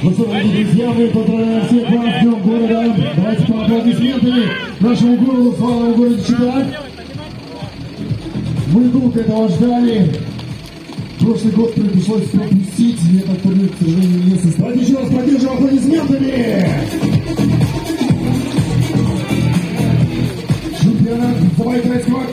Ну что, дорогие друзья, мы поздравляем всех вас с Днем города. Давайте по аплодисментами нашему городу, славному городу Чита. Мы долго этого ждали. Прошлый год пришлось пропустить, и этот турнир, к сожалению, не состоялся. Давайте еще раз поддержим аплодисментами! Чемпионат Забайкальского!